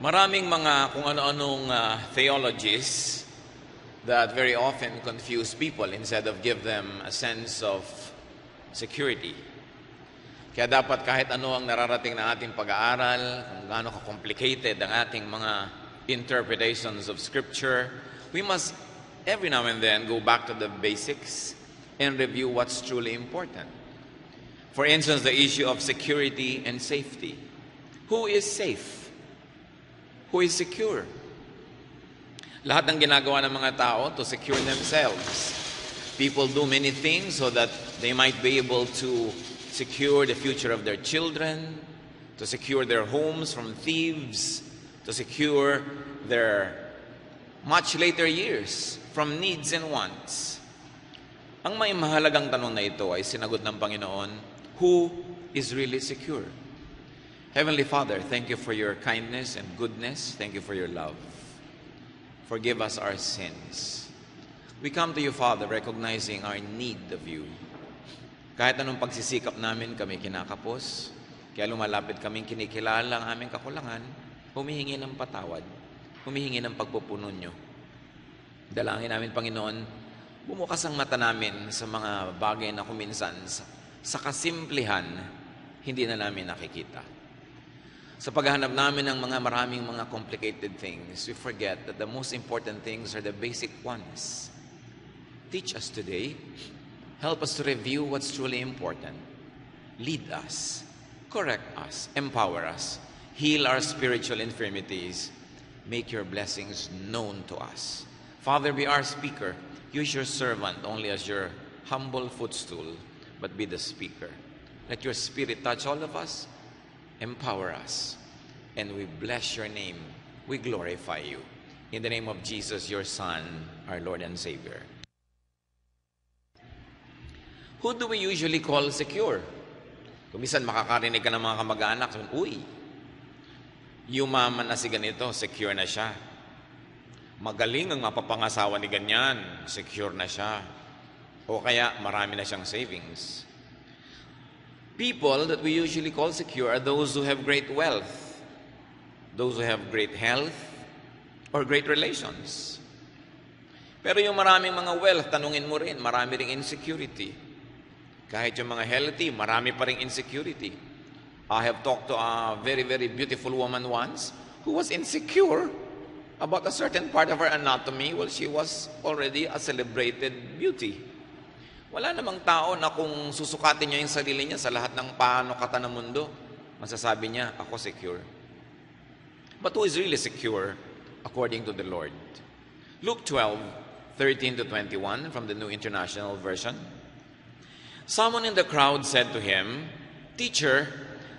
Maraming mga kung ano-anong uh, theologies that very often confuse people instead of give them a sense of security. Kaya dapat kahit ano ang nararating na ating pag-aaral, kung gaano ka-complicated ang ating mga interpretations of Scripture, we must every now and then go back to the basics and review what's truly important. For instance, the issue of security and safety. Who is safe? Who is secure. Lahat ng ginagawa ng mga tao to secure themselves. People do many things so that they might be able to secure the future of their children, to secure their homes from thieves, to secure their much later years from needs and wants. Ang may mahalagang tanong na ito ay sinagot ng Panginoon, who is really secure? Heavenly Father, thank you for your kindness and goodness. Thank you for your love. Forgive us our sins. We come to you, Father, recognizing our need of you. Kahit anong pagsisikap namin, kami kinakapos. Kaya lumalapit kaming kinikilala ang aming kakulangan, humihingi ng patawad, humihingi ng pagpupuno nyo. Dalangin namin, Panginoon, bumukas ang mata namin sa mga bagay na kuminsan sa, sa kasimplihan, hindi na namin nakikita. Sa paghahanap namin ng mga maraming mga complicated things, we forget that the most important things are the basic ones. Teach us today. Help us to review what's truly important. Lead us. Correct us. Empower us. Heal our spiritual infirmities. Make your blessings known to us. Father, be our speaker. Use your servant only as your humble footstool, but be the speaker. Let your spirit touch all of us empower us. And we bless your name. We glorify you. In the name of Jesus, your Son, our Lord and Savior. Who do we usually call secure? Kumisan makakarinig ka ng mga kamag-anak, uy, yumaman na si ganito, secure na siya. Magaling ang mapapangasawa ni ganyan, secure na siya. O kaya marami na siyang savings. People that we usually call secure are those who have great wealth, those who have great health, or great relations. Pero yung maraming mga wealth, tanungin mo rin, marami ring insecurity. Kahit yung mga healthy, marami pa ring insecurity. I have talked to a very, very beautiful woman once who was insecure about a certain part of her anatomy. Well, she was already a celebrated beauty. Wala namang tao na kung susukatin niya yung sarili niya sa lahat ng paano kata ng mundo, masasabi niya, ako secure. But who is really secure according to the Lord? Luke 12, 13 to 21 from the New International Version. Someone in the crowd said to him, Teacher,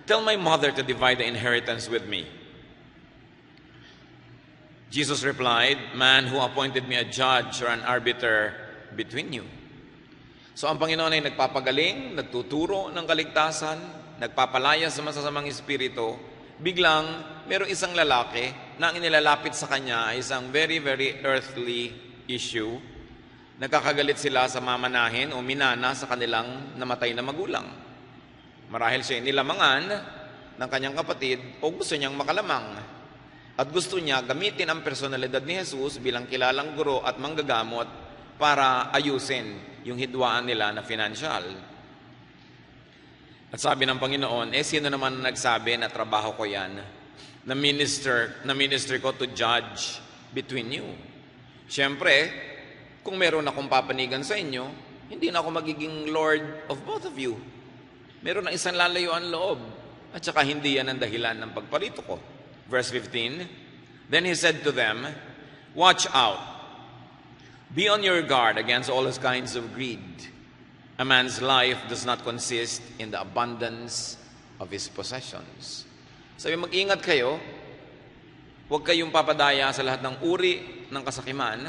tell my mother to divide the inheritance with me. Jesus replied, Man who appointed me a judge or an arbiter between you. So ang Panginoon ay nagpapagaling, nagtuturo ng kaligtasan, nagpapalaya sa masasamang espiritu, biglang merong isang lalaki na ang inilalapit sa kanya ay isang very, very earthly issue. Nagkakagalit sila sa mamanahin o minana sa kanilang namatay na magulang. Marahil siya nilamangan ng kanyang kapatid o gusto niyang makalamang. At gusto niya gamitin ang personalidad ni Jesus bilang kilalang guro at manggagamot para ayusin yung hidwaan nila na financial. At sabi ng Panginoon, eh sino naman nagsabi na trabaho ko yan? Na minister, na minister ko to judge between you. Siyempre, kung meron akong papanigan sa inyo, hindi na ako magiging Lord of both of you. Meron na isang lalayuan loob. At saka hindi yan ang dahilan ng pagparito ko. Verse 15, Then he said to them, Watch out. Be on your guard against all kinds of greed. A man's life does not consist in the abundance of his possessions. Sabi, mag-ingat kayo. Huwag kayong papadaya sa lahat ng uri ng kasakiman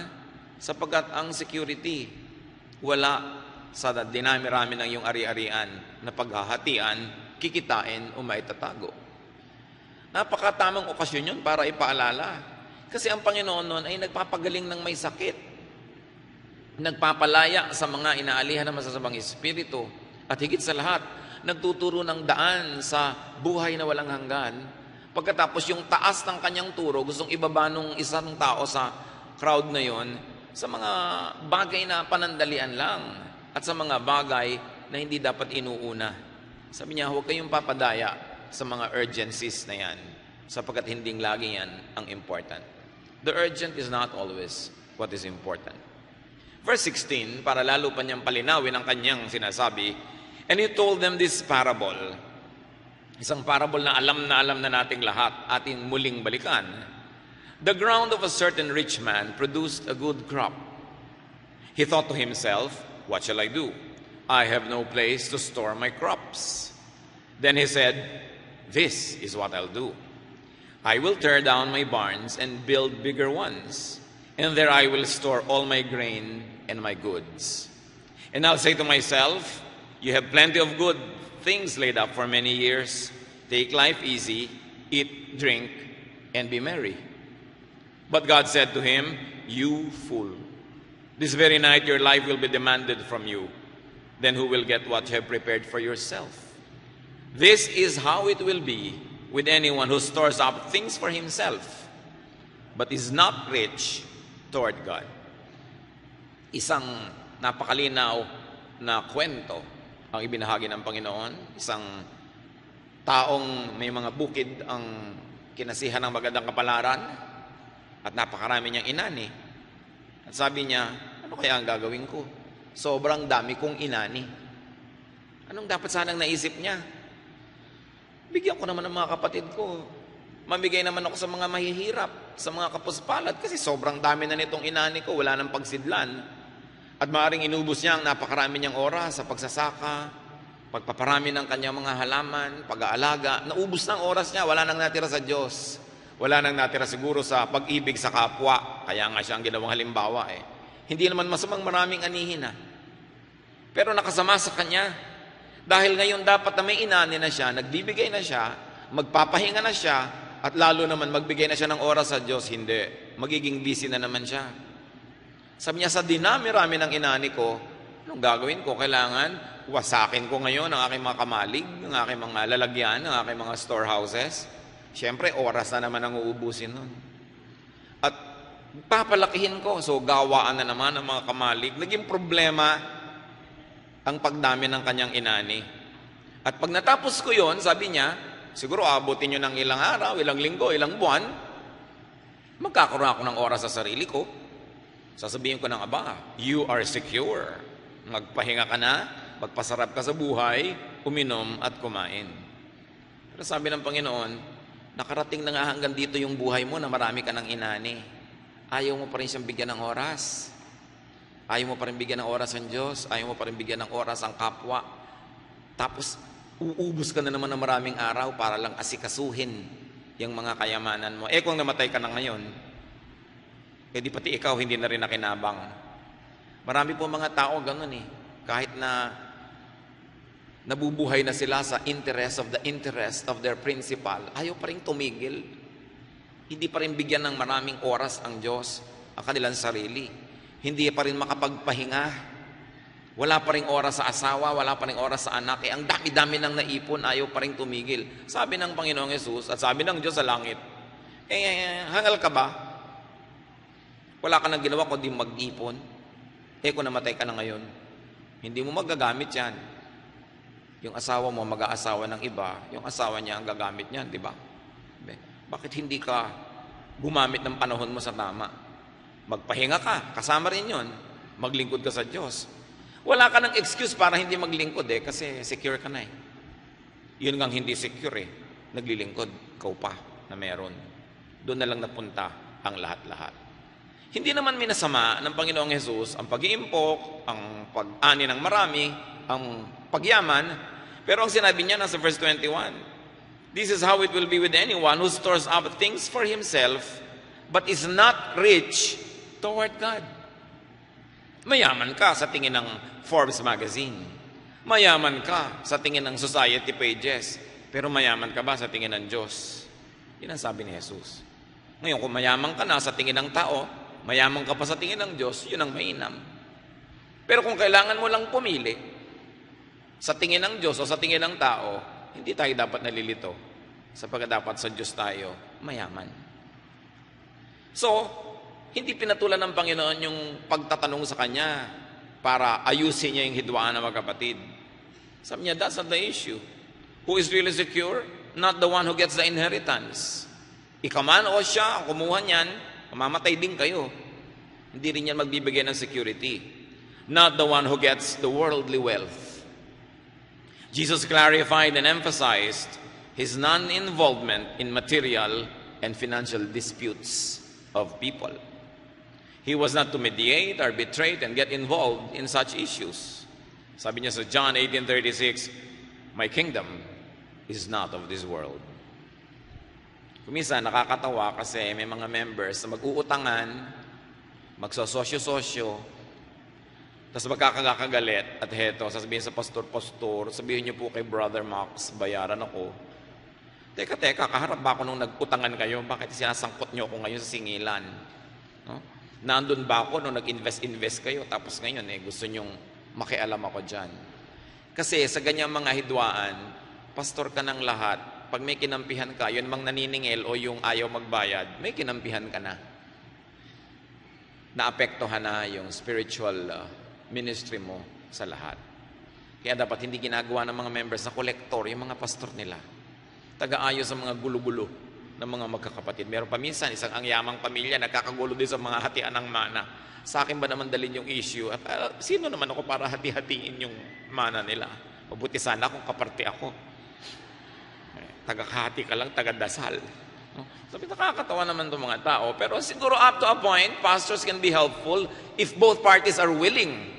sapagkat ang security wala sa dinami-rami ng iyong ari-arian na paghahatian, kikitain o maitatago. Napakatamang okasyon yun para ipaalala. Kasi ang Panginoon noon ay nagpapagaling ng may sakit nagpapalaya sa mga inaalihan ng masasamang espiritu at higit sa lahat, nagtuturo ng daan sa buhay na walang hanggan Pagkatapos yung taas ng kanyang turo, gustong ibaba nung isang tao sa crowd na yon sa mga bagay na panandalian lang at sa mga bagay na hindi dapat inuuna. Sabi niya, huwag kayong papadaya sa mga urgencies na yan sapagkat hindi lagi yan ang important. The urgent is not always what is important. Verse 16, para lalo pa niyang palinawin ang kanyang sinasabi, And he told them this parable. Isang parable na alam na alam na nating lahat, ating muling balikan. The ground of a certain rich man produced a good crop. He thought to himself, What shall I do? I have no place to store my crops. Then he said, This is what I'll do. I will tear down my barns and build bigger ones, and there I will store all my grain and my goods. And I'll say to myself, You have plenty of good things laid up for many years. Take life easy, eat, drink, and be merry. But God said to him, You fool. This very night your life will be demanded from you. Then who will get what you have prepared for yourself? This is how it will be with anyone who stores up things for himself, but is not rich toward God. Isang napakalinaw na kwento ang ibinahagi ng Panginoon. Isang taong may mga bukid ang kinasihan ng magandang kapalaran at napakarami niyang inani. At sabi niya, ano kaya ang gagawin ko? Sobrang dami kong inani. Anong dapat sanang naisip niya? Bigyan ko naman ng mga kapatid ko. Mamigay naman ako sa mga mahihirap, sa mga kapuspalad, kasi sobrang dami na nitong inani ko, wala nang pagsidlan. At maaaring inubos niya ang napakarami niyang oras sa pagsasaka, pagpaparami ng kanyang mga halaman, pag-aalaga. Naubos na ang oras niya, wala nang natira sa Diyos. Wala nang natira siguro sa pag-ibig sa kapwa. Kaya nga siya ang ginawang halimbawa eh. Hindi naman masamang maraming anihin ha. Pero nakasama sa kanya. Dahil ngayon dapat na may inani na siya, nagbibigay na siya, magpapahinga na siya, at lalo naman magbigay na siya ng oras sa Diyos, hindi. Magiging busy na naman siya. Sabi niya, sa dinami-rami ng inani ko, anong gagawin ko? Kailangan wasakin ko ngayon ang aking mga kamalig, ang aking mga lalagyan, ang aking mga storehouses. Siyempre, oras na naman ang uubusin nun. At papalakihin ko. So, gawaan na naman ang mga kamalig. Naging problema ang pagdami ng kanyang inani. At pag natapos ko yon, sabi niya, siguro abutin nyo ng ilang araw, ilang linggo, ilang buwan, magkakaroon ako ng oras sa sarili ko. Sasabihin ko ng aba, you are secure. Magpahinga ka na, magpasarap ka sa buhay, uminom at kumain. Pero sabi ng Panginoon, nakarating na nga hanggang dito yung buhay mo na marami ka ng inani. Ayaw mo pa rin siyang bigyan ng oras. Ayaw mo pa rin bigyan ng oras ang Diyos. Ayaw mo pa rin bigyan ng oras ang kapwa. Tapos, uubos ka na naman ng maraming araw para lang asikasuhin yung mga kayamanan mo. Eh kung namatay ka na ngayon, eh pati ikaw hindi na rin nakinabang. Marami po mga tao ganun eh. Kahit na nabubuhay na sila sa interest of the interest of their principal, ayaw pa rin tumigil. Hindi pa rin bigyan ng maraming oras ang Diyos ang kanilang sarili. Hindi pa rin makapagpahinga. Wala pa rin oras sa asawa, wala pa rin oras sa anak. Eh, ang dami-dami nang naipon, ayaw pa rin tumigil. Sabi ng Panginoong Yesus at sabi ng Diyos sa langit, eh, hangal ka ba? Wala ka nang ginawa kundi mag-ipon. Eh, kung namatay ka na ngayon, hindi mo magagamit yan. Yung asawa mo mag-aasawa ng iba, yung asawa niya ang gagamit niyan, di ba? Bakit hindi ka gumamit ng panahon mo sa tama? Magpahinga ka, kasama rin yon. Maglingkod ka sa Diyos. Wala ka ng excuse para hindi maglingkod eh, kasi secure ka na eh. Yun ngang hindi secure eh. Naglilingkod, ikaw pa na meron. Doon na lang napunta ang lahat-lahat. Hindi naman minasama ng Panginoong Yesus ang pag-iimpok, ang pag-ani ng marami, ang pagyaman, pero ang sinabi niya nasa verse 21, This is how it will be with anyone who stores up things for himself but is not rich toward God. Mayaman ka sa tingin ng Forbes magazine. Mayaman ka sa tingin ng society pages. Pero mayaman ka ba sa tingin ng Diyos? Yan ang sabi ni Jesus. Ngayon, kung mayaman ka na sa tingin ng tao, mayaman ka pa sa tingin ng Diyos, yun ang mainam. Pero kung kailangan mo lang pumili, sa tingin ng Diyos o sa tingin ng tao, hindi tayo dapat nalilito. Sapagkat dapat sa Diyos tayo mayaman. So, hindi pinatulan ng Panginoon yung pagtatanong sa Kanya para ayusin niya yung hidwaan ng mga kapatid. Sabi niya, that's not the issue. Who is really secure? Not the one who gets the inheritance. Ikaw man o siya, kumuha niyan, mamamatay din kayo. Hindi rin yan magbibigay ng security. Not the one who gets the worldly wealth. Jesus clarified and emphasized his non-involvement in material and financial disputes of people. He was not to mediate, arbitrate, and get involved in such issues. Sabi niya sa John 18.36, My kingdom is not of this world. Kumisa, nakakatawa kasi may mga members na mag-uutangan, magsososyo-sosyo, tapos magkakagagalit at heto, sasabihin sa pastor-pastor, sabihin niyo po kay Brother Max, bayaran ako. Teka, teka, kaharap ba ako nung nag-utangan kayo? Bakit sinasangkot niyo ako ngayon sa singilan? No? Nandun ba ako nung nag-invest-invest kayo? Tapos ngayon, eh, gusto niyong makialam ako dyan. Kasi sa ganyang mga hidwaan, pastor ka ng lahat. Pag may kinampihan ka, yun mang naniningil o yung ayaw magbayad, may kinampihan ka na. Naapektuhan na yung spiritual uh, ministry mo sa lahat. Kaya dapat hindi ginagawa ng mga members na kolektor, yung mga pastor nila. Taga-ayos sa mga gulo-gulo ng mga magkakapatid. Meron pa minsan, isang ang yamang pamilya, nagkakagulo din sa mga hatian ng mana. Sa akin ba naman dalhin yung issue? At uh, sino naman ako para hati-hatiin yung mana nila? Mabuti sana kung kaparte ako. Taga-hati ka lang, taga-dasal. No? Sabi, nakakatawa naman itong mga tao. Pero siguro up to a point, pastors can be helpful if both parties are willing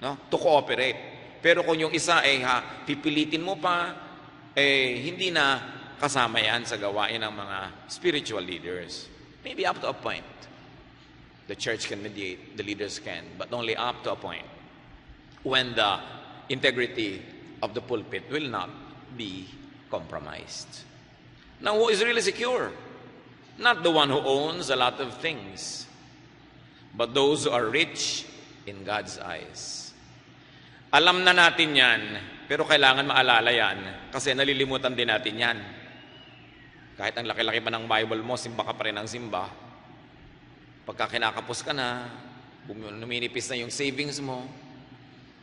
no, to cooperate. Pero kung yung isa eh, ha, pipilitin mo pa, eh, hindi na kasama yan sa gawain ng mga spiritual leaders. Maybe up to a point. The church can mediate, the leaders can, but only up to a point. When the integrity of the pulpit will not be compromised. Now, who is really secure? Not the one who owns a lot of things, but those who are rich in God's eyes. Alam na natin yan, pero kailangan maalala yan kasi nalilimutan din natin yan. Kahit ang laki-laki pa ng Bible mo, simba ka pa rin ng simba. Pagka kinakapos ka na, numinipis na yung savings mo,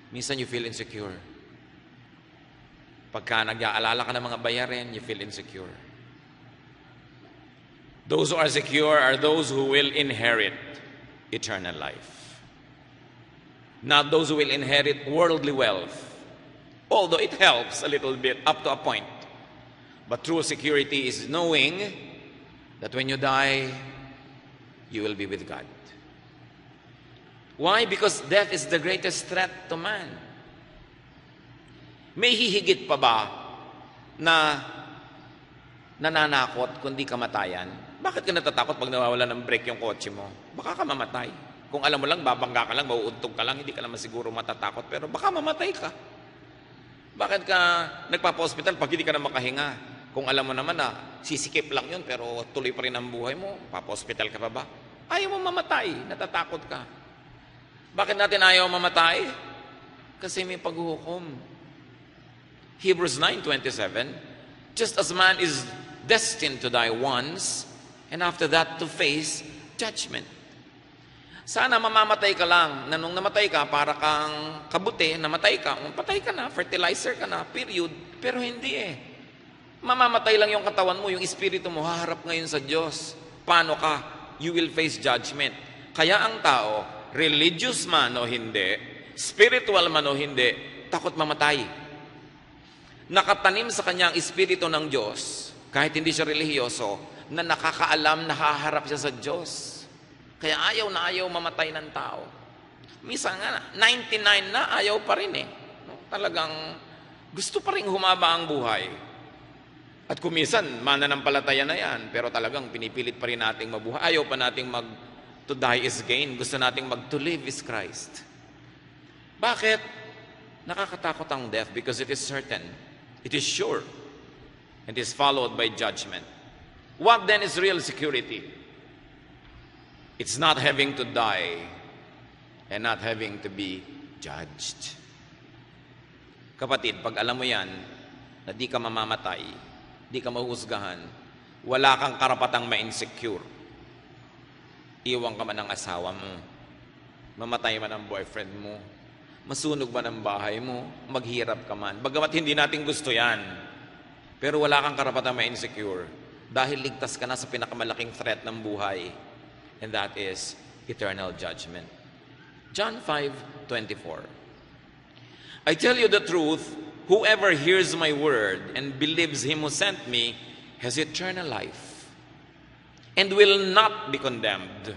minsan you feel insecure. Pagka nag-aalala ka ng mga bayarin, you feel insecure. Those who are secure are those who will inherit eternal life. Not those who will inherit worldly wealth. Although it helps a little bit up to a point. But true security is knowing that when you die, you will be with God. Why? Because death is the greatest threat to man. May hihigit pa ba na nananakot kundi kamatayan? Bakit ka natatakot pag nawawala ng brake yung kotse mo? Baka ka mamatay. Kung alam mo lang, babangga ka lang, mauuntog ka lang, hindi ka naman siguro matatakot, pero baka mamatay ka. Bakit ka nagpapa-hospital pag hindi ka na makahinga? Kung alam mo naman na sisikip lang yun, pero tuloy pa rin ang buhay mo, papa-hospital ka pa ba? Ayaw mo mamatay, natatakot ka. Bakit natin ayaw mamatay? Kasi may paghuhukom. Hebrews 9.27 Just as man is destined to die once, and after that to face judgment. Sana mamamatay ka lang, na nung namatay ka, para kang kabuti, namatay ka, patay ka na, fertilizer ka na, period. Pero hindi eh. Mamamatay lang yung katawan mo, yung espiritu mo, haharap ngayon sa Diyos. Paano ka? You will face judgment. Kaya ang tao, religious man o hindi, spiritual man o hindi, takot mamatay. Nakatanim sa kanya ang espiritu ng Diyos, kahit hindi siya relihiyoso, na nakakaalam na haharap siya sa Diyos. Kaya ayaw na ayaw mamatay ng tao. Misa nga, 99 na, ayaw pa rin eh. Talagang gusto pa rin humaba ang buhay. At kumisan, mananampalataya na yan, pero talagang pinipilit pa rin nating mabuhay. Ayaw pa nating mag, to die is gain. Gusto nating mag, to live is Christ. Bakit? Nakakatakot ang death because it is certain. It is sure. It is followed by judgment. What then is real security? It's not having to die and not having to be judged. Kapatid, pag alam mo yan, na di ka mamamatay, di ka mahusgahan, wala kang karapatang ma-insecure. Iwan ka man ng asawa mo, mamatay man ang boyfriend mo, masunog man ang bahay mo, maghirap ka man. Bagamat hindi natin gusto yan, pero wala kang karapatang ma-insecure dahil ligtas ka na sa pinakamalaking threat ng buhay, and that is eternal judgment. John 5:24. I tell you the truth, whoever hears my word and believes him who sent me has eternal life and will not be condemned.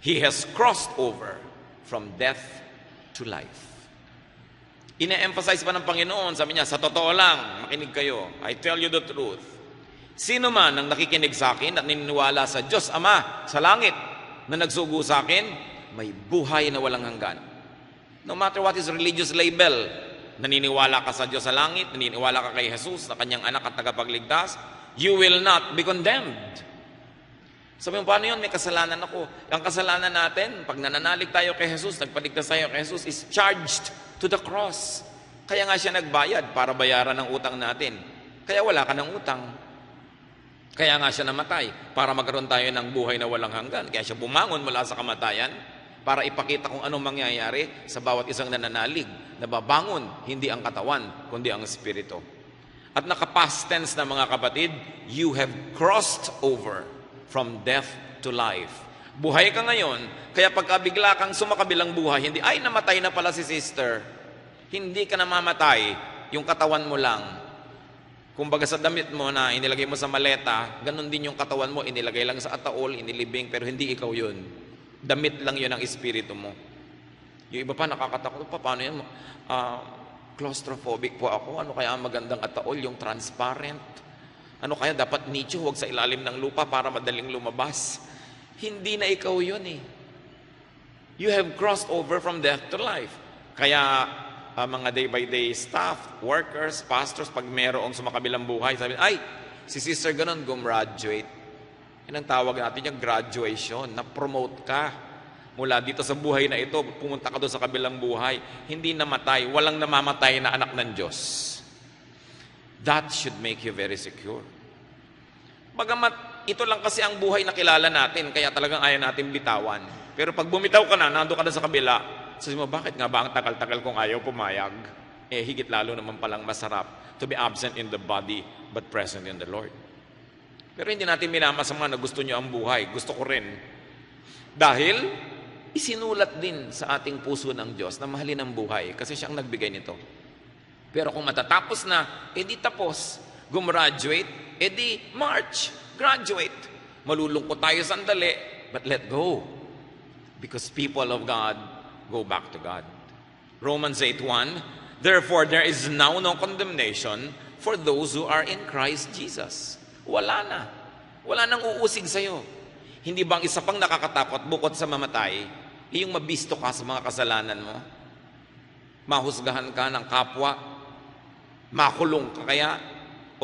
He has crossed over from death to life. Ine-emphasize pa ng Panginoon, sabi niya, sa totoo lang, makinig kayo, I tell you the truth. Sino man ang nakikinig sa akin at naniniwala sa Diyos Ama sa langit na nagsugo sa akin, may buhay na walang hanggan. No matter what his religious label, naniniwala ka sa Diyos sa langit, naniniwala ka kay Jesus na kanyang anak at tagapagligtas, you will not be condemned. Sabi mo, paano yun? May kasalanan ako. Ang kasalanan natin, pag nananalig tayo kay Jesus, nagpaligtas tayo kay Jesus, is charged to the cross. Kaya nga siya nagbayad para bayaran ang utang natin. Kaya wala ka ng utang. Kaya nga siya namatay para magkaroon tayo ng buhay na walang hanggan. Kaya siya bumangon mula sa kamatayan para ipakita kung anong mangyayari sa bawat isang nananalig. Nababangon, hindi ang katawan, kundi ang espiritu. At naka-past tense na mga kapatid, you have crossed over from death to life. Buhay ka ngayon, kaya pagkabigla kang sumakabilang buhay, hindi, ay namatay na pala si sister. Hindi ka namamatay, yung katawan mo lang. Kumbaga sa damit mo na inilagay mo sa maleta, ganun din yung katawan mo, inilagay lang sa ataol, inilibing, pero hindi ikaw yun. Damit lang yun ang espiritu mo. Yung iba pa nakakatakot, pa, paano yan? Uh, claustrophobic po ako, ano kaya ang magandang ataol, yung transparent? Ano kaya dapat nicho, huwag sa ilalim ng lupa para madaling lumabas? Hindi na ikaw yun eh. You have crossed over from death to life. Kaya uh, mga day by day staff, workers, pastors, pag merong sumakabilang buhay, sabi, ay, si sister ganun, gumraduate. Yan ang tawag natin yung graduation, na-promote ka. Mula dito sa buhay na ito, pumunta ka doon sa kabilang buhay. Hindi namatay, walang namamatay na anak ng Diyos. That should make you very secure. Bagamat ito lang kasi ang buhay na kilala natin, kaya talagang ayaw natin bitawan. Pero pag bumitaw ka na, nando ka na sa kabila, sabi mo, bakit nga ba ang tagal-tagal kong ayaw pumayag? Eh, higit lalo naman palang masarap to be absent in the body, but present in the Lord. Pero hindi natin minamasama na gusto nyo ang buhay. Gusto ko rin. Dahil, isinulat din sa ating puso ng Diyos na mahalin ang buhay kasi siyang nagbigay nito. Pero kung matatapos na, edi tapos. Gumraduate, edi march, graduate. Malulungkot tayo sandali, but let go. Because people of God go back to God. Romans 8.1 Therefore, there is now no condemnation for those who are in Christ Jesus. Wala na. Wala nang uusig sa'yo. Hindi bang isa pang nakakatakot bukod sa mamatay, yung mabisto ka sa mga kasalanan mo? Mahusgahan ka ng kapwa? Makulong ka kaya?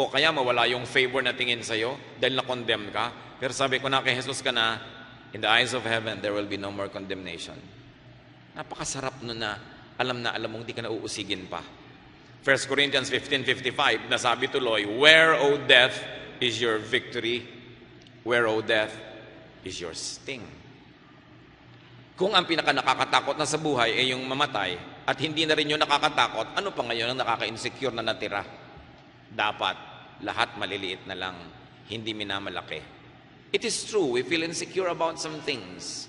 O kaya mawala yung favor na tingin sa'yo dahil na-condemn ka? Pero sabi ko na kay Jesus ka na, in the eyes of heaven, there will be no more condemnation. Napakasarap nun na alam na alam mong di ka na uusigin pa. 1 Corinthians 15.55, nasabi tuloy, Where, O death, is your victory? Where, O death, is your sting? Kung ang pinaka nakakatakot na sa buhay ay yung mamatay at hindi na rin yung nakakatakot, ano pa ngayon ang nakaka-insecure na natira? Dapat lahat maliliit na lang, hindi minamalaki. It is true, we feel insecure about some things.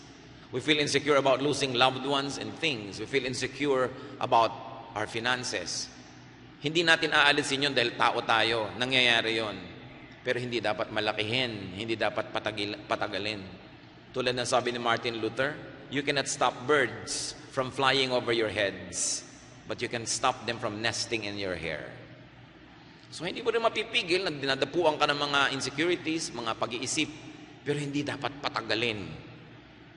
We feel insecure about losing loved ones and things. We feel insecure about our finances. Hindi natin aalisin yun dahil tao tayo. Nangyayari yon. Pero hindi dapat malakihin. Hindi dapat patagil, patagalin. Tulad ng sabi ni Martin Luther, you cannot stop birds from flying over your heads, but you can stop them from nesting in your hair. So hindi mo rin mapipigil, dinadapuan ka ng mga insecurities, mga pag-iisip, pero hindi dapat patagalin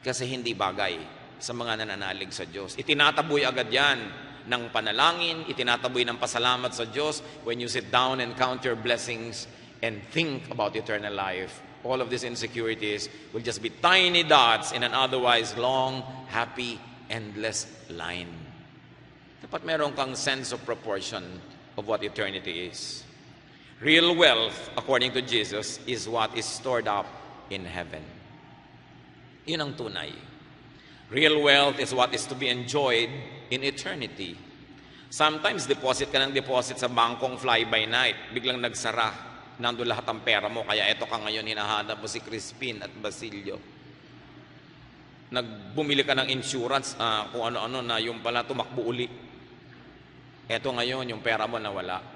kasi hindi bagay sa mga nananalig sa Diyos. Itinataboy agad yan ng panalangin, itinataboy ng pasalamat sa Diyos when you sit down and count your blessings and think about eternal life. All of these insecurities will just be tiny dots in an otherwise long, happy, endless line. Dapat meron kang sense of proportion of what eternity is. Real wealth, according to Jesus, is what is stored up in heaven. Yun ang tunay. Real wealth is what is to be enjoyed in eternity. Sometimes deposit ka ng deposit sa bangkong fly by night, biglang nagsara, nando lahat ang pera mo, kaya eto ka ngayon, hinahanap mo si Crispin at Basilio. Nagbumili ka ng insurance, ah, kung ano-ano na yung pala tumakbo uli. Eto ngayon, yung pera mo nawala.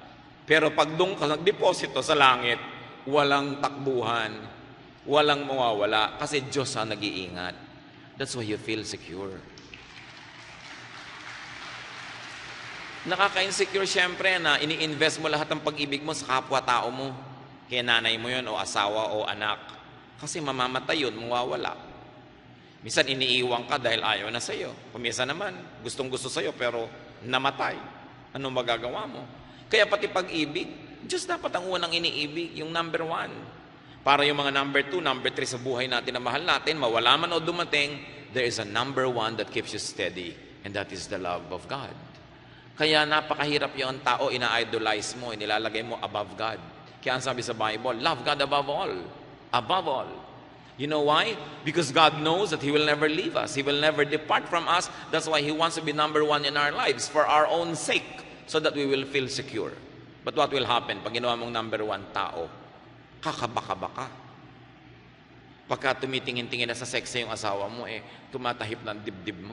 Pero pag doon ka nagdeposito sa langit, walang takbuhan, walang mawawala, kasi Diyos ang nag-iingat. That's why you feel secure. Nakaka-insecure syempre na ini-invest mo lahat ng pag-ibig mo sa kapwa-tao mo. Kaya nanay mo yun, o asawa, o anak. Kasi mamamatay yun, mawawala. Minsan iniiwan ka dahil ayaw na sa'yo. Pumisa naman, gustong gusto sa'yo pero namatay. Ano magagawa mo? Kaya pati pag-ibig, Diyos dapat ang unang iniibig, yung number one. Para yung mga number two, number three sa buhay natin na mahal natin, mawala man o dumating, there is a number one that keeps you steady, and that is the love of God. Kaya napakahirap yung tao, ina-idolize mo, inilalagay mo above God. Kaya ang sabi sa Bible, love God above all. Above all. You know why? Because God knows that He will never leave us. He will never depart from us. That's why He wants to be number one in our lives for our own sake so that we will feel secure. But what will happen pag ginawa mong number one tao? Kakabaka-baka. Pagka tumitingin-tingin na sa sex yung asawa mo, eh, tumatahip ng dibdib mo.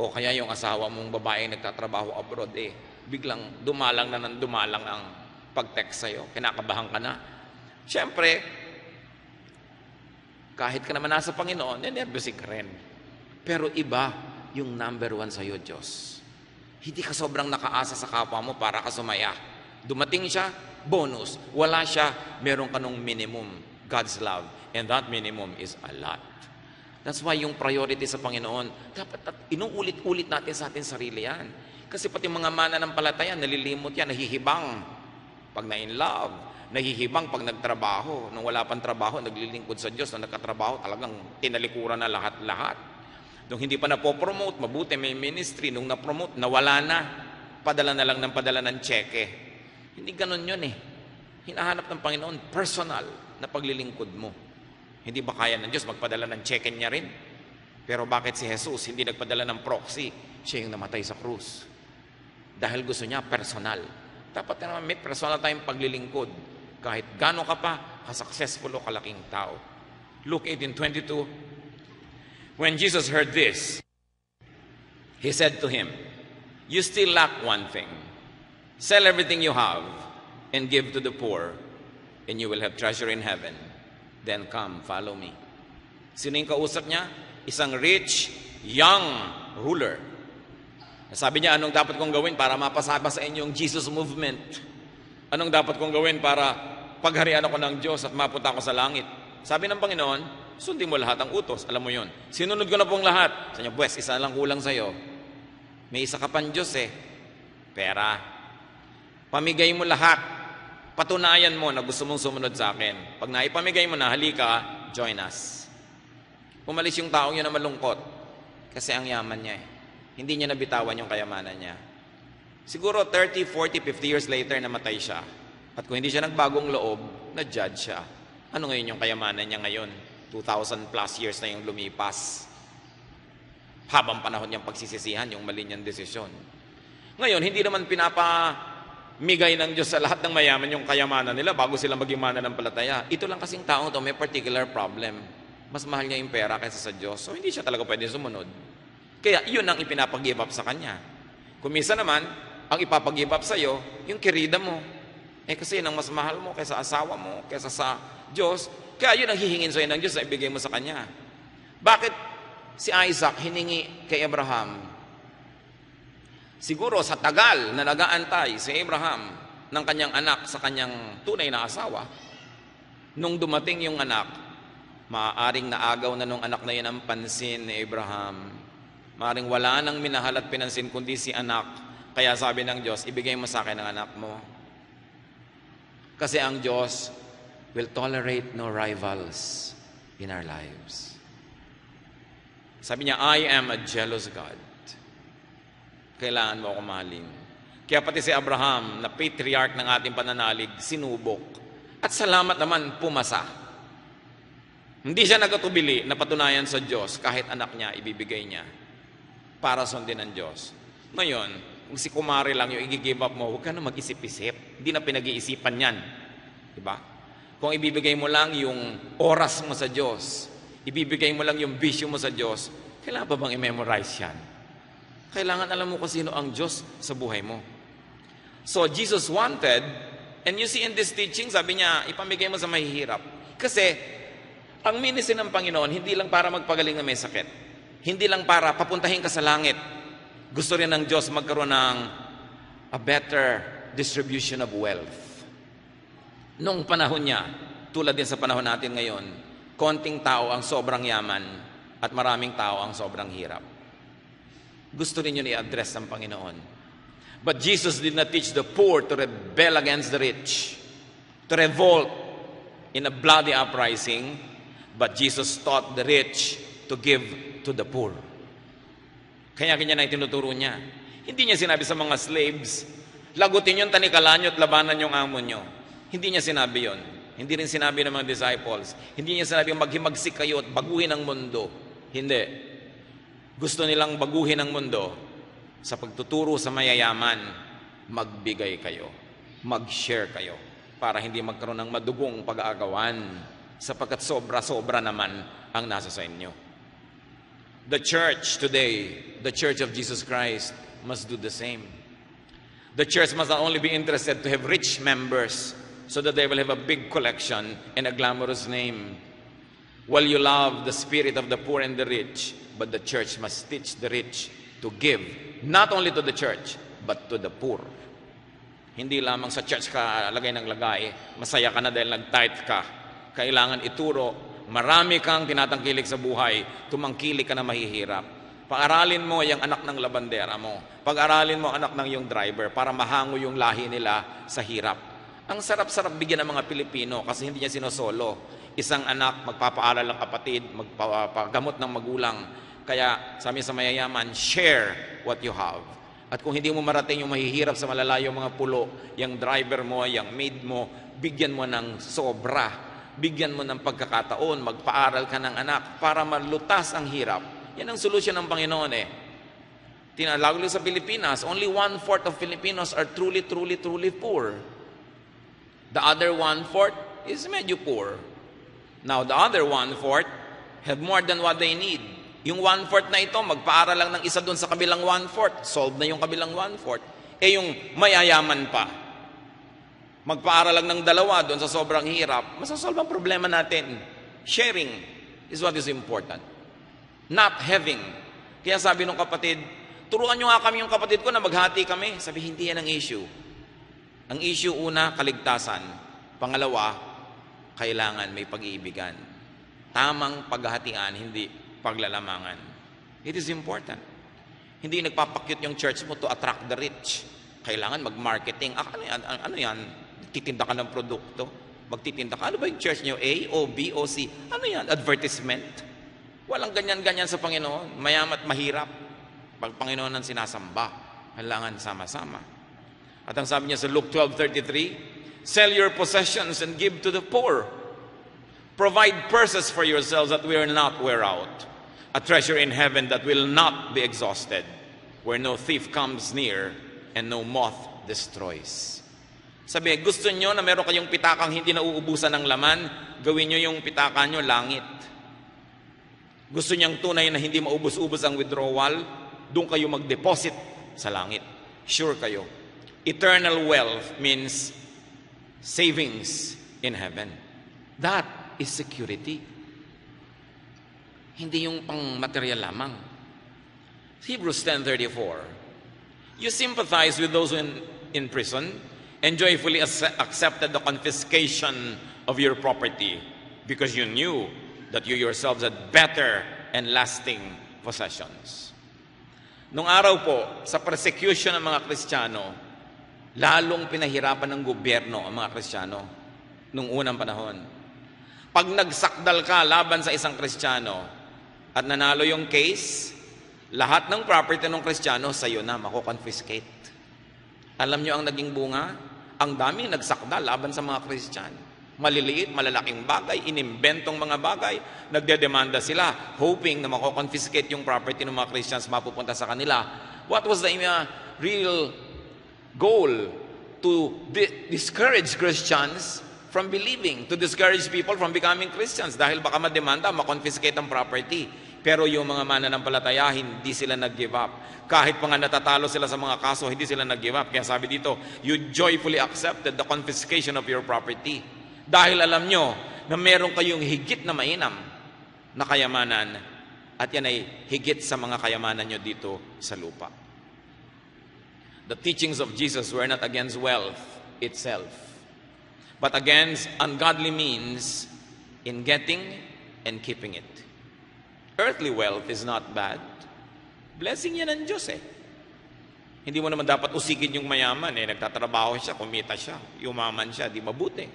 O kaya yung asawa mong babae nagtatrabaho abroad, eh, biglang dumalang na ng dumalang ang pag-text sa'yo. Kinakabahan ka na. Siyempre, kahit ka naman nasa Panginoon, nenervyosig ka rin. Pero iba yung number one sa'yo, Diyos. Hindi ka sobrang nakaasa sa kapwa mo para ka sumaya. Dumating siya, bonus. Wala siya, meron ka nung minimum, God's love. And that minimum is a lot. That's why yung priority sa Panginoon, dapat at inuulit-ulit natin sa ating sarili yan. Kasi pati mga mana ng palataya, nalilimot yan, nahihibang. Pag na-in love, nahihibang pag nagtrabaho. Nung wala pang trabaho, naglilingkod sa Diyos. Nung nagkatrabaho, talagang tinalikuran na lahat-lahat. Nung hindi pa napopromote, mabuti may ministry. Nung napromote, nawala na. Padala na lang ng padala ng cheque. Hindi ganun yun eh. Hinahanap ng Panginoon, personal na paglilingkod mo. Hindi ba kaya ng Diyos magpadala ng cheque niya rin? Pero bakit si Jesus hindi nagpadala ng proxy? Siya yung namatay sa krus. Dahil gusto niya personal. Dapat na naman may personal tayong paglilingkod. Kahit gano'n ka pa, ka-successful o kalaking tao. Luke 18.22 When Jesus heard this, He said to him, You still lack one thing. Sell everything you have and give to the poor, and you will have treasure in heaven. Then come, follow me. Sino yung kausap niya? Isang rich, young ruler. Sabi niya, anong dapat kong gawin para mapasama sa inyo yung Jesus movement? Anong dapat kong gawin para pagharian ako ng Diyos at mapunta ako sa langit? Sabi ng Panginoon, sundin mo lahat ang utos. Alam mo yon. Sinunod ko na pong lahat. Sa inyo, Pwes, isa lang kulang sa'yo. May isa ka pang Diyos eh. Pera. Pamigay mo lahat. Patunayan mo na gusto mong sumunod sa akin. Pag naipamigay mo na, halika, join us. Umalis yung taong yun na malungkot. Kasi ang yaman niya eh. Hindi niya nabitawan yung kayamanan niya. Siguro 30, 40, 50 years later, namatay siya. At kung hindi siya nagbagong loob, na-judge siya. Ano ngayon yung kayamanan niya ngayon? 2,000 plus years na yung lumipas. Habang panahon niyang pagsisisihan yung mali niyang desisyon. Ngayon, hindi naman pinapamigay ng Diyos sa lahat ng mayaman yung kayamanan nila bago sila maging mana ng palataya. Ito lang kasing taong to may particular problem. Mas mahal niya yung pera kaysa sa Diyos. So, hindi siya talaga pwede sumunod. Kaya yun ang ipinapag-give up sa kanya. Kumisa naman, ang ipapag-give up sa'yo, yung kirida mo. Eh kasi yun ang mas mahal mo kaysa asawa mo, kaysa sa Diyos. Kaya yun ang hihingin sa'yo ng Diyos na ibigay mo sa Kanya. Bakit si Isaac hiningi kay Abraham? Siguro sa tagal na nagaantay si Abraham ng kanyang anak sa kanyang tunay na asawa, nung dumating yung anak, maaaring naagaw na nung anak na yun ang pansin ni Abraham. Maring wala nang minahal at pinansin kundi si anak. Kaya sabi ng Diyos, ibigay mo sa akin ang anak mo. Kasi ang Diyos will tolerate no rivals in our lives. Sabi niya, I am a jealous God. Kailangan mo ako mahalin. Kaya pati si Abraham, na patriarch ng ating pananalig, sinubok. At salamat naman, pumasa. Hindi siya nagatubili na patunayan sa Diyos kahit anak niya, ibibigay niya para sundin ng Diyos. Ngayon, kung si kumari lang yung i-give up mo, huwag ka na mag-isip-isip. Hindi na pinag-iisipan yan. Diba? Kung ibibigay mo lang yung oras mo sa Diyos, ibibigay mo lang yung bisyo mo sa Diyos, kailangan pa bang i-memorize yan? Kailangan alam mo kung sino ang Diyos sa buhay mo. So, Jesus wanted, and you see in this teaching, sabi niya, ipamigay mo sa mahihirap. Kasi, ang ministry ng Panginoon, hindi lang para magpagaling na may sakit. Hindi lang para papuntahin ka sa langit. Gusto rin ng Diyos magkaroon ng a better distribution of wealth. Noong panahon niya, tulad din sa panahon natin ngayon, konting tao ang sobrang yaman at maraming tao ang sobrang hirap. Gusto rin yun i-address ng Panginoon. But Jesus did not teach the poor to rebel against the rich, to revolt in a bloody uprising, But Jesus taught the rich to give to the poor. Kaya ganyan na itinuturo niya. Hindi niya sinabi sa mga slaves, lagutin yung tanikalan nyo at labanan yung amo nyo. Hindi niya sinabi yon. Hindi rin sinabi ng mga disciples. Hindi niya sinabi maghimagsik kayo at baguhin ang mundo. Hindi. Gusto nilang baguhin ang mundo sa pagtuturo sa mayayaman, magbigay kayo, mag-share kayo para hindi magkaroon ng madugong pag-aagawan sapagkat sobra-sobra naman ang nasa sa inyo. The church today, the church of Jesus Christ, must do the same. The church must not only be interested to have rich members so that they will have a big collection and a glamorous name. While you love the spirit of the poor and the rich, but the church must teach the rich to give, not only to the church, but to the poor. Hindi lamang sa church ka lagay ng lagay, masaya ka na dahil nag-tithe ka, kailangan ituro, marami kang tinatangkilik sa buhay, tumangkilik ka na mahihirap. Pag-aralin mo yung anak ng labandera mo. Pag-aralin mo anak ng yung driver para mahango yung lahi nila sa hirap. Ang sarap-sarap bigyan ng mga Pilipino kasi hindi niya sinosolo. Isang anak, magpapaaral ng kapatid, magpapagamot ng magulang. Kaya sa amin sa mayayaman, share what you have. At kung hindi mo marating yung mahihirap sa malalayo mga pulo, yung driver mo, yung maid mo, bigyan mo ng sobra bigyan mo ng pagkakataon, magpaaral ka ng anak para malutas ang hirap. Yan ang solusyon ng Panginoon eh. Tinalaglo sa Pilipinas, only one-fourth of Filipinos are truly, truly, truly poor. The other one-fourth is medyo poor. Now, the other one-fourth have more than what they need. Yung one-fourth na ito, magpaaral lang ng isa doon sa kabilang one-fourth. Solve na yung kabilang one-fourth. Eh yung mayayaman pa, magpaaral lang ng dalawa doon sa sobrang hirap, masasolve ang problema natin. Sharing is what is important. Not having. Kaya sabi ng kapatid, turuan nyo nga kami yung kapatid ko na maghati kami. Sabi, hindi yan ang issue. Ang issue una, kaligtasan. Pangalawa, kailangan may pag-iibigan. Tamang paghahatian, hindi paglalamangan. It is important. Hindi nagpapakyut yung church mo to attract the rich. Kailangan mag-marketing. Ah, ano yan? Ano yan? Titinda ka ng produkto. Magtitinda ka. Ano ba yung church niyo? A, O, B, O, C. Ano yan? Advertisement. Walang ganyan-ganyan sa Panginoon. Mayamat mahirap. Pag Panginoon ang sinasamba, kailangan sama-sama. At ang sabi niya sa Luke 12.33, Sell your possessions and give to the poor. Provide purses for yourselves that will not wear out. A treasure in heaven that will not be exhausted, where no thief comes near and no moth destroys. Sabi, gusto nyo na meron kayong pitakang hindi nauubusan ng laman, gawin nyo yung pitaka nyo langit. Gusto niyang tunay na hindi maubos-ubos ang withdrawal, doon kayo mag-deposit sa langit. Sure kayo. Eternal wealth means savings in heaven. That is security. Hindi yung pang material lamang. Hebrews 10.34 You sympathize with those in, in prison and joyfully accepted the confiscation of your property because you knew that you yourselves had better and lasting possessions. Nung araw po, sa persecution ng mga Kristiyano, lalong pinahirapan ng gobyerno ang mga Kristiyano nung unang panahon. Pag nagsakdal ka laban sa isang Kristiyano at nanalo yung case, lahat ng property ng Kristiyano sa iyo na mako-confiscate. Alam nyo ang naging bunga? Ang daming nagsakda laban sa mga Christian. Maliliit, malalaking bagay, inimbentong mga bagay, nagdedemanda sila, hoping na mako-confiscate yung property ng mga Christians mapupunta sa kanila. What was the uh, real goal? To di- discourage Christians from believing, to discourage people from becoming Christians dahil baka mademanda, makonfiscate ang property. Pero yung mga mananampalataya, hindi sila nag-give up. Kahit pa nga natatalo sila sa mga kaso, hindi sila nag-give up. Kaya sabi dito, you joyfully accepted the confiscation of your property. Dahil alam nyo na meron kayong higit na mainam na kayamanan at yan ay higit sa mga kayamanan nyo dito sa lupa. The teachings of Jesus were not against wealth itself, but against ungodly means in getting and keeping it. Earthly wealth is not bad. Blessing yan ng Diyos eh. Hindi mo naman dapat usikin yung mayaman eh. Nagtatrabaho siya, kumita siya, yumaman siya, di mabuti.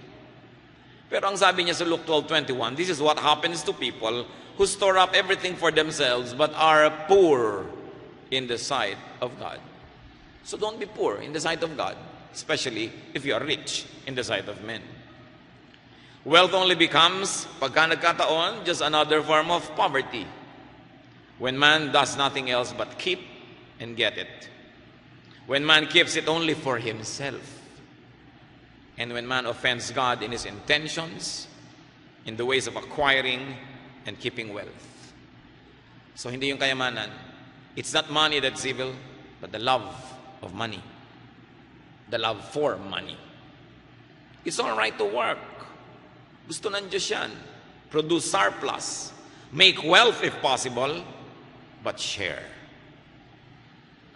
Pero ang sabi niya sa Luke 12:21, this is what happens to people who store up everything for themselves but are poor in the sight of God. So don't be poor in the sight of God, especially if you are rich in the sight of men. Wealth only becomes, pagka nagkataon, just another form of poverty. When man does nothing else but keep and get it. When man keeps it only for himself. And when man offends God in his intentions, in the ways of acquiring and keeping wealth. So hindi yung kayamanan. It's not money that's evil, but the love of money. The love for money. It's all right to work. Gusto ng Diyos yan. Produce surplus. Make wealth if possible, but share.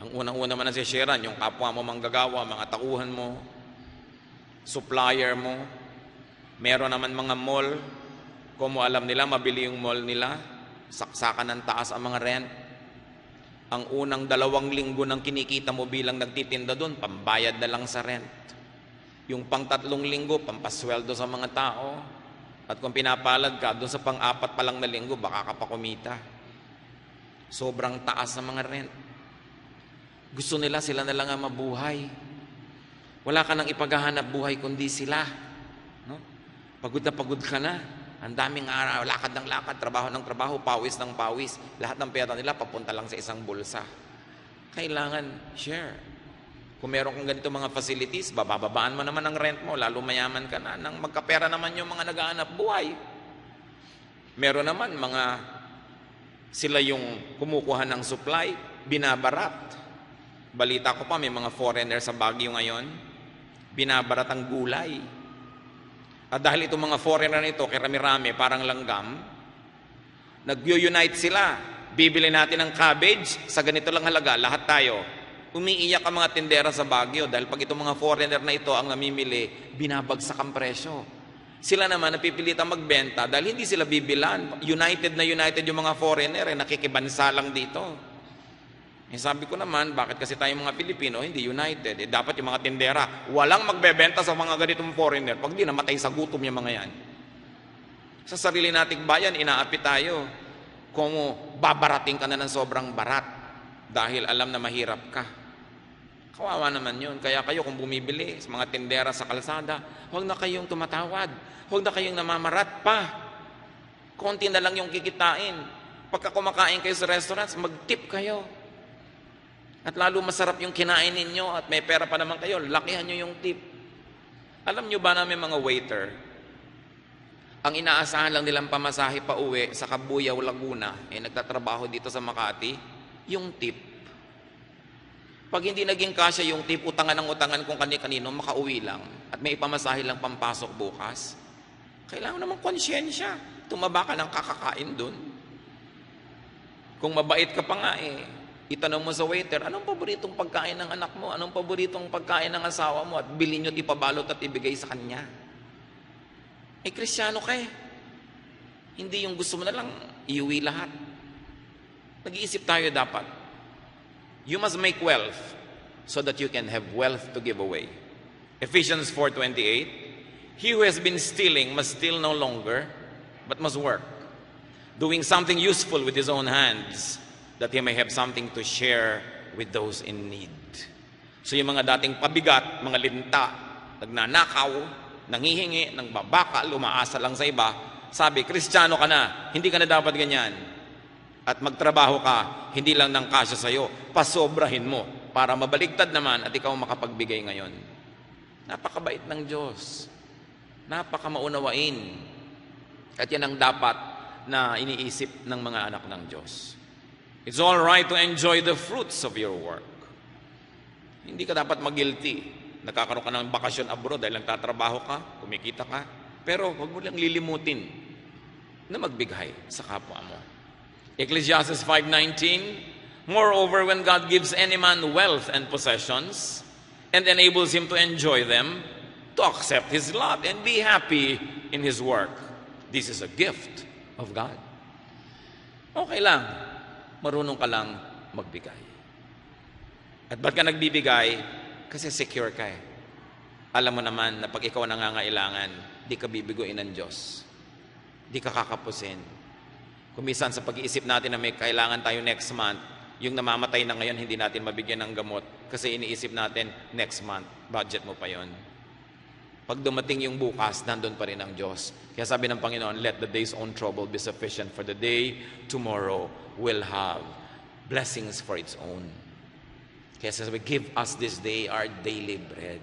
Ang unang-una man na si sharean, yung kapwa mo manggagawa, mga tauhan mo, supplier mo, meron naman mga mall, kung mo alam nila, mabili yung mall nila, saksakan ng taas ang mga rent. Ang unang dalawang linggo ng kinikita mo bilang nagtitinda doon, pambayad na lang sa rent. Yung pang tatlong linggo, pampasweldo sa mga tao. At kung pinapalad ka, doon sa pang-apat pa lang na linggo, baka ka pa kumita. Sobrang taas ng mga rent. Gusto nila sila na lang ang mabuhay. Wala ka nang ipaghahanap buhay kundi sila. No? Pagod na pagod ka na. Ang daming araw, lakad ng lakad, trabaho ng trabaho, pawis ng pawis. Lahat ng pera nila papunta lang sa isang bulsa. Kailangan share. Kung meron kang ganito mga facilities, babababaan mo naman ang rent mo, lalo mayaman ka na. Nang magkapera naman yung mga nagaanap buhay. Meron naman mga sila yung kumukuha ng supply, binabarat. Balita ko pa, may mga foreigner sa Baguio ngayon, binabarat ang gulay. At dahil itong mga foreigner nito, kay rami-rami, parang langgam, nag-unite sila. Bibili natin ng cabbage, sa ganito lang halaga, lahat tayo. Umiiyak ang mga tindera sa Baguio dahil pag itong mga foreigner na ito ang namimili, binabagsak ang presyo. Sila naman napipilitang magbenta dahil hindi sila bibilan. United na united yung mga foreigner, eh, nakikibansa lang dito. Eh, sabi ko naman, bakit kasi tayong mga Pilipino hindi united? Eh, dapat yung mga tindera, walang magbebenta sa mga ganitong foreigner pag di namatay sa gutom yung mga yan. Sa sarili nating bayan, inaapi tayo kung babarating ka na ng sobrang barat dahil alam na mahirap ka. Kawawa naman yun. Kaya kayo kung bumibili sa mga tindera sa kalsada, huwag na kayong tumatawad. Huwag na kayong namamarat pa. Konti na lang yung kikitain. Pagka kumakain kayo sa restaurants, mag-tip kayo. At lalo masarap yung kinain ninyo at may pera pa naman kayo, lakihan nyo yung tip. Alam nyo ba namin mga waiter, ang inaasahan lang nilang pamasahe pa uwi sa Kabuyaw, Laguna, eh nagtatrabaho dito sa Makati, yung tip. Pag hindi naging kasya yung tip, utangan ng utangan kung kani-kanino, makauwi lang. At may ipamasahe lang pampasok bukas. Kailangan naman konsyensya. Tumaba ka ng kakakain dun. Kung mabait ka pa nga eh, itanong mo sa waiter, anong paboritong pagkain ng anak mo? Anong paboritong pagkain ng asawa mo? At bilhin nyo, ipabalot at ibigay sa kanya. Eh, kristyano ka eh. Hindi yung gusto mo na lang, iuwi lahat. Nag-iisip tayo dapat. You must make wealth so that you can have wealth to give away. Ephesians 4.28 He who has been stealing must steal no longer, but must work, doing something useful with his own hands, that he may have something to share with those in need. So yung mga dating pabigat, mga linta, nagnanakaw, nangihingi, ng babaka, lumaasa lang sa iba, sabi, Kristiyano ka na, hindi ka na dapat ganyan. At magtrabaho ka, hindi lang ng kasya sa'yo, pasobrahin mo para mabaligtad naman at ikaw makapagbigay ngayon. Napakabait ng Diyos. Napakamaunawain. At yan ang dapat na iniisip ng mga anak ng Diyos. It's all right to enjoy the fruits of your work. Hindi ka dapat mag-guilty. Nagkakaroon ka ng bakasyon abroad dahil nagtatrabaho ka, kumikita ka. Pero huwag mo lang lilimutin na magbigay sa kapwa mo. Ecclesiastes 5.19 Moreover, when God gives any man wealth and possessions and enables him to enjoy them, to accept his lot and be happy in his work. This is a gift of God. Okay lang. Marunong ka lang magbigay. At ba't ka nagbibigay? Kasi secure ka eh. Alam mo naman na pag ikaw nangangailangan, di ka bibiguin ng Diyos. Di ka kakapusin. Kumisan sa pag-iisip natin na may kailangan tayo next month, yung namamatay na ngayon, hindi natin mabigyan ng gamot kasi iniisip natin, next month, budget mo pa yon. Pag dumating yung bukas, nandun pa rin ang Diyos. Kaya sabi ng Panginoon, let the day's own trouble be sufficient for the day tomorrow will have blessings for its own. Kaya sabi, give us this day our daily bread.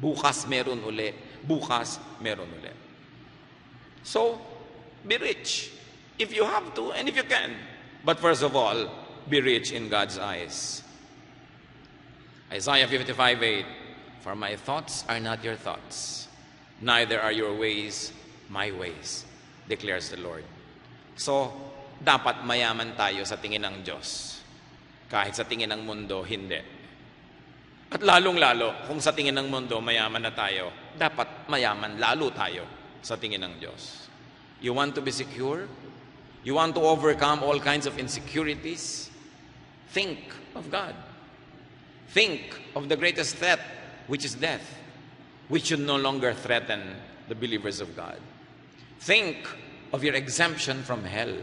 Bukas meron uli. Bukas meron uli. So, be rich if you have to and if you can. But first of all, be rich in God's eyes. Isaiah 55 8 For my thoughts are not your thoughts, neither are your ways my ways, declares the Lord. So, dapat mayaman tayo sa tingin ng Diyos. Kahit sa tingin ng mundo, hindi. At lalong-lalo, kung sa tingin ng mundo, mayaman na tayo, dapat mayaman lalo tayo sa tingin ng Diyos. You want to be secure? You want to overcome all kinds of insecurities? Think of God. Think of the greatest threat, which is death, which should no longer threaten the believers of God. Think of your exemption from hell,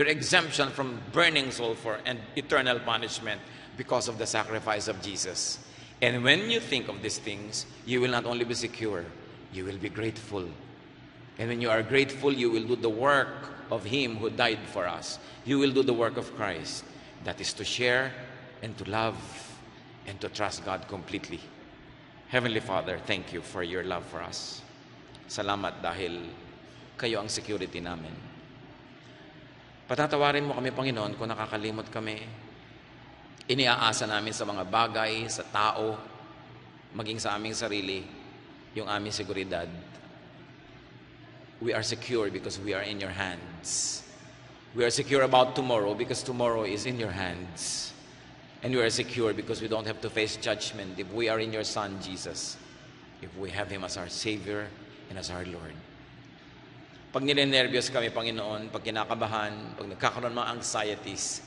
your exemption from burning sulfur and eternal punishment because of the sacrifice of Jesus. And when you think of these things, you will not only be secure, you will be grateful. And when you are grateful, you will do the work of Him who died for us. You will do the work of Christ. That is to share and to love and to trust God completely. Heavenly Father, thank you for your love for us. Salamat dahil kayo ang security namin. Patatawarin mo kami, Panginoon, kung nakakalimot kami. Iniaasa namin sa mga bagay, sa tao, maging sa aming sarili, yung aming seguridad. We are secure because we are in your hands. We are secure about tomorrow because tomorrow is in your hands. And we are secure because we don't have to face judgment if we are in your Son, Jesus. If we have Him as our Savior and as our Lord. Pag ninenervyos kami, Panginoon, pag kinakabahan, pag nagkakaroon mga anxieties,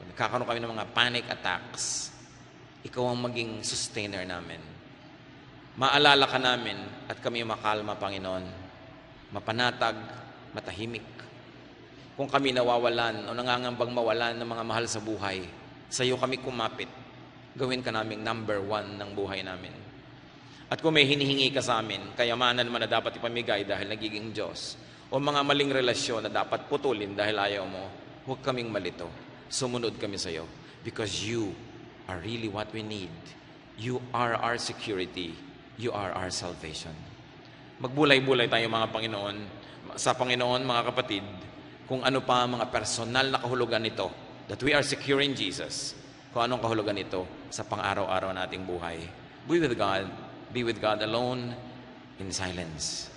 pag nagkakaroon kami ng mga panic attacks, ikaw ang maging sustainer namin. Maalala ka namin at kami makalma, Panginoon. Mapanatag, matahimik. Kung kami nawawalan o nangangambang mawalan ng mga mahal sa buhay, sa iyo kami kumapit. Gawin ka naming number one ng buhay namin. At kung may hinihingi ka sa amin, kayamanan man na dapat ipamigay dahil nagiging Diyos, o mga maling relasyon na dapat putulin dahil ayaw mo, huwag kaming malito. Sumunod kami sa iyo because you are really what we need. You are our security. You are our salvation. Magbulay-bulay tayo mga Panginoon, sa Panginoon mga kapatid, kung ano pa mga personal na kahulugan nito, that we are secure in Jesus, kung anong kahulugan nito sa pang-araw-araw nating buhay. Be with God, be with God alone in silence.